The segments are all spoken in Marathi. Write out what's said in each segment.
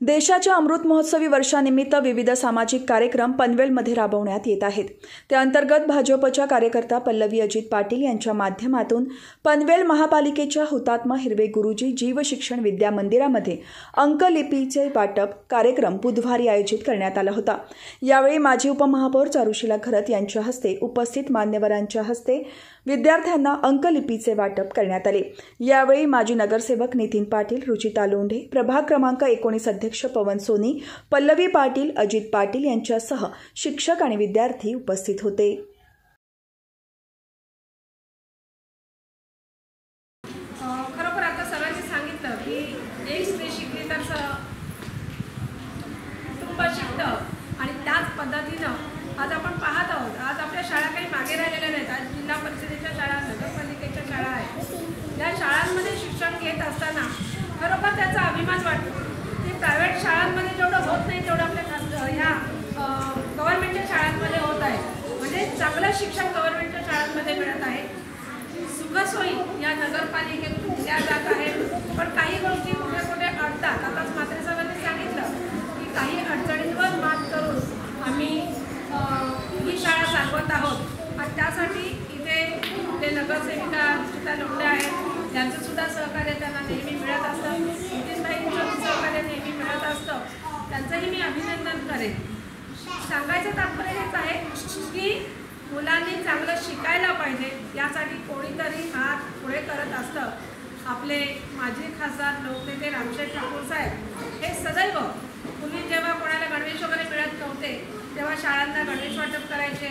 देशाच्या अमृत महोत्सवी वर्षानिमित्त विविध सामाजिक कार्यक्रम पनवेलमध्ये राबवण्यात येत आहेत. त्या अंतर्गत भाजपच्या कार्यकर्ता पल्लवी अजित पाटील यांच्या माध्यमातून पनवेल महापालिकेच्या हुतात्मा हिरवे गुरुजी जीव शिक्षण विद्या मंदिरामध्ये अंकलिपीचे वाटप कार्यक्रम बुधवारी आयोजित करण्यात आला होता. यावेळी माजी उपमहापौर चारुशिला खरत यांच्या हस्ते उपस्थित मान्यवरांच्या हस्ते विद्यार्थ्यांना अंकलिपीचे वाटप करण्यात आले. यावेळी माजी नगरसेवक नितीन पाटील रुचिता लोंढे प्रभाग क्रमांक एकोणीस अध्यक्ष पवन सोनी पल्लवी पाटील अजित पाटील यांच्यासह शिक्षक आणि विद्यार्थी उपस्थित होते. खरोखर आता सगळ्यांनी सांगितलं की एक स्त्री शिकली तर कुटुंब शिकतं. आणि त्याच पद्धतीनं आज आपण पाहत आहोत. आज आपल्या शाळा काही मागे राहिलेल्या नाहीत. आज जिल्हा परिषदेच्या शाळा नगरपालिकेच्या शाळा आहेत. या शाळांमध्ये शिक्षण घेत असताना खरोखर त्याचा अभिमान वाटतो की प्रायव्हेट शाळांमध्ये जेवढं होत नाही तेवढं आपल्या खास ह्या गव्हर्नमेंटच्या शाळांमध्ये होत आहे म्हणजे चांगलं शिक्षण गव्हर्नमेंटच्या शाळांमध्ये मिळत आहे. सुखसोयी या नगरपालिकेतून दिल्या जात आहेत. पण काही गोष्टी कुठे कुठे अडतात आताच मात्र साहेबांनी सांगितलं की काही अडचणींवर मात करून आम्ही ही शाळा चालवत आहोत. आणि त्यासाठी इथे ते नगरसेविका सुद्धा लोंढे आहेत. त्यांचं सुद्धा सहकार्य त्यांना नेहमी मिळत असतं. नितीनबाईंचं सहकार्य नेहमी मिळत असतं. त्यांचंही मी अभिनंदन करेन. सांगायचं तात्पर्य हेच आहे की मुलांनी चांगलं शिकायला पाहिजे यासाठी कोणीतरी हात पुढे करत असतं. आपले माजी खासदार लोकनेते रामशेठ ठाकूर साहेब हे सदैव पूर्वी जेव्हा कोणाला गणवेश वगैरे मिळत नव्हते तेव्हा शाळांना गणवेश वाटप करायचे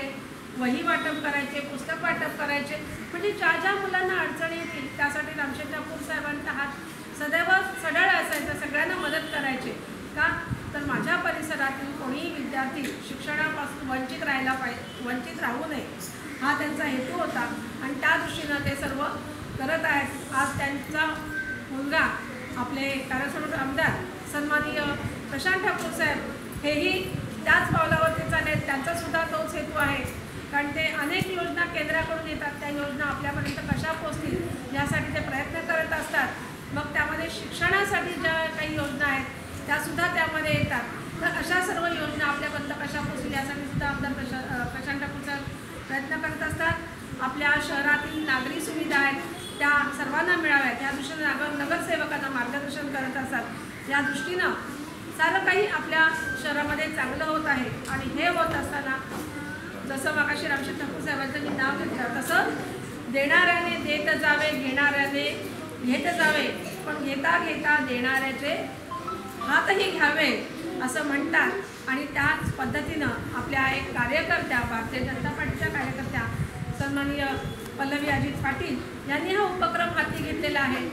वही वाटप करायचे पुस्तक वाटप करायचे. म्हणजे ज्या ज्या मुलांना अडचणी येतील त्यासाठी रामशेठ ठाकूर साहेबांचा हात सदैव सढळ असायचा सगळ्यांना मदत करायचे का तर माझ्या परिसरातील कोणीही विद्यार्थी शिक्षणापासून वंचित राहायला पाहिजे वंचित राहू नये हा त्यांचा हेतू होता. आणि त्या दृष्टीनं ते सर्व करत आहेत. आज त्यांचा मुलगा आपले कार्यसमोर आमदार सन्माननीय प्रशांत ठाकूर साहेब हेही त्याच पावलावरती चालले त्यांचासुद्धा तोच हेतू आहे. कारण ते अनेक योजना केंद्राकडून येतात. त्या योजना आपल्यापर्यंत कशा पोचतील यासाठी ते प्रयत्न करत असतात. मग त्यामध्ये शिक्षणासाठी ज्या काही योजना आहेत त्यासुद्धा त्यामध्ये येतात. तर अशा सर्व योजना आपल्यापर्यंत कशा पोचतील यासाठी सुद्धा आमदार प्रशा प्रशांत ठाकूर प्रयत्न करत असतात. आपल्या शहरातील नागरी सुविधा आहेत त्या सर्वांना मिळाव्यात. या दृष्टीनं नागर नगरसेवकांना मार्गदर्शन करत असतात. या दृष्टीनं सारं काही आपल्या शहरामध्ये चांगलं होत आहे आणि हे होत असताना जसं मागाशी रामशेठ ठाकूर साहेबांचं मी नाव घेतलं तसं देणाऱ्याने देत जावे घेणाऱ्याने घेत जावे. पण घेता घेता देणाऱ्याचे हातही घ्यावे असं म्हणतात. आणि त्याच पद्धतीनं आपल्या एक कार्यकर्त्या भारतीय जनता पार्टीच्या कार्यकर्त्या सन्माननीय पल्लवी अजित पाटील यांनी हा उपक्रम हाती घेतलेला आहे.